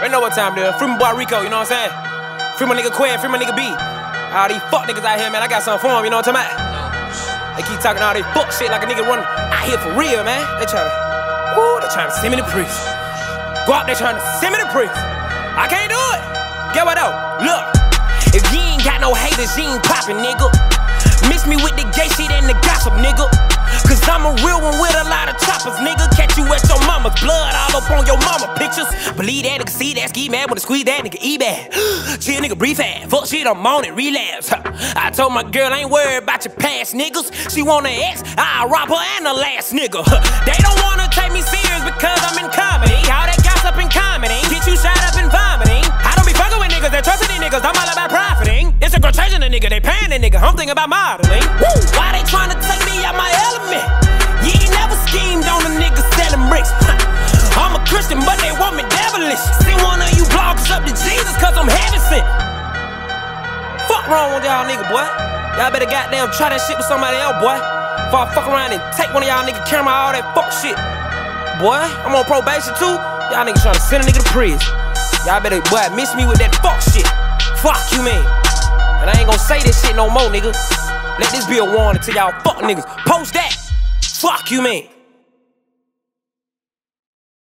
They know what time dude. Free my boy Rico, you know what I'm saying? Free my nigga Quinn, free my nigga B. All these fuck niggas out here, man. I got something for them, you know what I'm talking about? They keep talking all this fuck shit like a nigga run out here for real, man. They tryna, woo, they trying to send me the priest. Go out there trying to send me the priest. I can't do it. Get what though? Look, if you ain't got no haters, you ain't poppin', nigga. Miss me with the gay shit and the gossip, nigga. Cause I'm a real one with nigga. Catch you at your mama's blood all up on your mama pictures. Believe that nigga, see that, ski mad when I squeeze that nigga, e bad. Chill nigga, breathe fast. Fuck shit, I'm on it, relapse. I told my girl, I ain't worried about your past niggas. She want an ex, I'll rob her and the last nigga. They don't wanna take me serious because I'm in comedy. All that gossip in comedy. Get you shot up and vomiting. I don't be fucking with niggas that trusting these niggas. I'm all about profiting. Instagram chasing a nigga, they paying a nigga. I'm thinking about modeling. Woo! Why they trying to take me out my element? Wrong with y'all nigga, boy. Y'all better goddamn try that shit with somebody else, boy. Before I fuck around and take one of y'all nigga camera all that fuck shit. Boy, I'm on probation too. Y'all niggas to send a nigga to prison. Y'all better, boy, miss me with that fuck shit. Fuck you, man. And I ain't gonna say this shit no more, nigga. Let this be a warning to y'all fuck niggas. Post that. Fuck you, man.